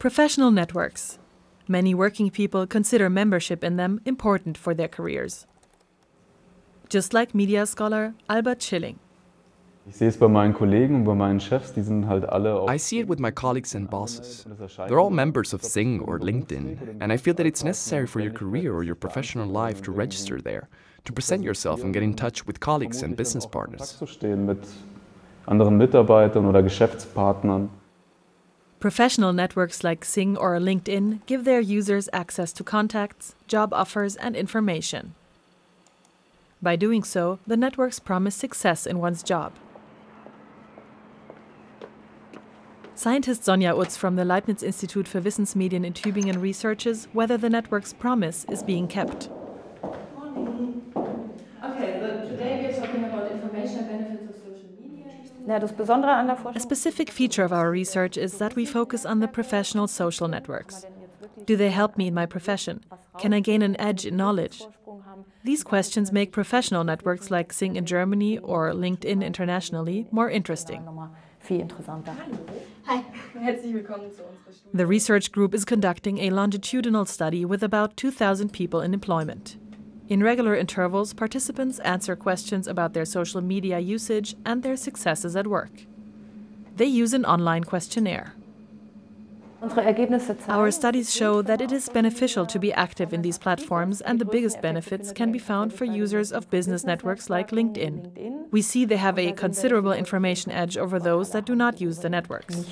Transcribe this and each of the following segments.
Professional networks. Many working people consider membership in them important for their careers. Just like media scholar Albert Schilling. Ich sehe es bei meinen Kollegen und bei meinen Chefs, die sind halt alle I see it with my colleagues and bosses. They're all members of Xing or LinkedIn, and I feel that it's necessary for your career or your professional life to register there, to present yourself and get in touch with colleagues and business partners. Professional networks like Xing or LinkedIn give their users access to contacts, job offers, and information. By doing so, the networks promise success in one's job. Scientist Sonja Utz from the Leibniz Institute for Wissensmedien in Tübingen researches whether the network's promise is being kept. Okay, so today we are talking about information benefits of social media. Ja, das Besondere an der A specific feature of our research is that we focus on the professional social networks. Do they help me in my profession? Can I gain an edge in knowledge? These questions make professional networks like Xing in Germany or LinkedIn internationally more interesting. nochmal viel interessanter. Hi, herzlich willkommen zu unserer Studie. The research group is conducting a longitudinal study with about 2,000 people in employment. In regular intervals, participants answer questions about their social media usage and their successes at work. They use an online questionnaire. Our studies show that it is beneficial to be active in these platforms, and the biggest benefits can be found for users of business networks like LinkedIn. We see they have a considerable information edge over those that do not use the networks.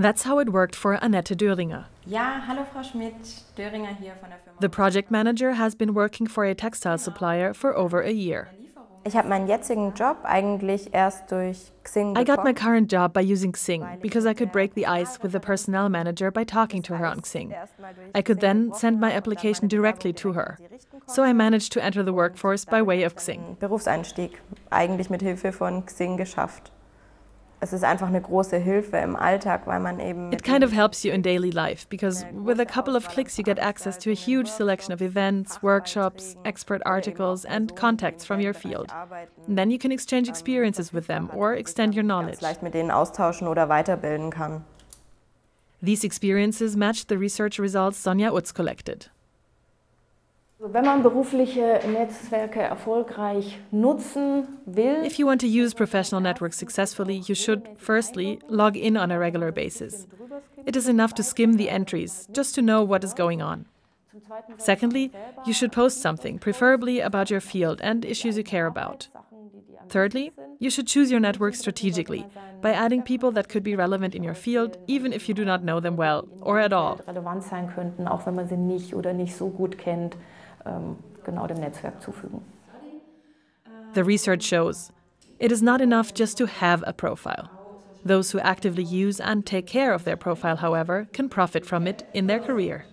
Nicht-Nutzern. That's how it worked for Annette Döringer. Ja, hallo Frau Schmidt, Döringer hier von der Firma. The project manager has been working for a textile supplier for over a year. Ich habe meinen jetzigen Job eigentlich erst durch Xing I got my current job by using Xing because I could break the ice with the personnel manager by talking to her on Xing. I could then send my application directly to her. So I managed to enter the workforce by way of Xing. Berufseinstieg eigentlich mit Hilfe von Xing geschafft. Es ist einfach eine große Hilfe im Alltag, weil man eben It kind of helps you in daily life because with a couple of clicks you get access to a huge selection of events, workshops, expert articles, and contacts from your field. And then you can exchange experiences with them or extend your knowledge. ganz leicht mit denen austauschen oder weiterbilden kann. These experiences matched the research results Sonja Utz collected. If you want to use professional networks successfully, you should, firstly, log in on a regular basis. It is enough to skim the entries, just to know what is going on. Secondly, you should post something, preferably about your field and issues you care about. Thirdly, you should choose your network strategically by adding people that could be relevant in your field, even if you do not know them well or at all. Ähm, genau dem Netzwerk zufügen. The research shows it is not enough just to have a profile. Those who actively use and take care of their profile, however, can profit from it in their career.